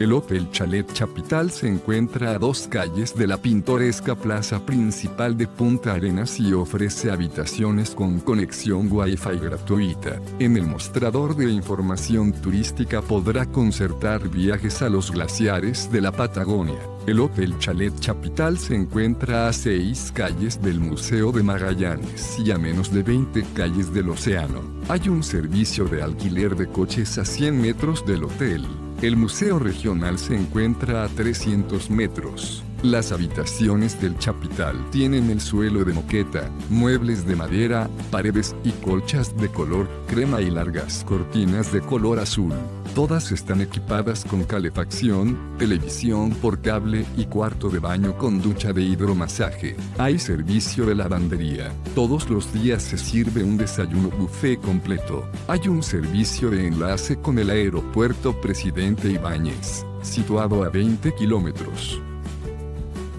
El Hotel Chalet Chapital se encuentra a dos calles de la pintoresca plaza principal de Punta Arenas y ofrece habitaciones con conexión Wi-Fi gratuita. En el mostrador de información turística podrá concertar viajes a los glaciares de la Patagonia. El Hotel Chalet Chapital se encuentra a seis calles del Museo de Magallanes y a menos de 20 calles del océano. Hay un servicio de alquiler de coches a 100 metros del hotel. El Museo Regional se encuentra a 300 metros. Las habitaciones del Chapital tienen el suelo de moqueta, muebles de madera, paredes y colchas de color crema y largas cortinas de color azul. Todas están equipadas con calefacción, televisión por cable y cuarto de baño con ducha de hidromasaje. Hay servicio de lavandería. Todos los días se sirve un desayuno buffet completo. Hay un servicio de enlace con el aeropuerto Presidente Ibáñez, situado a 20 kilómetros.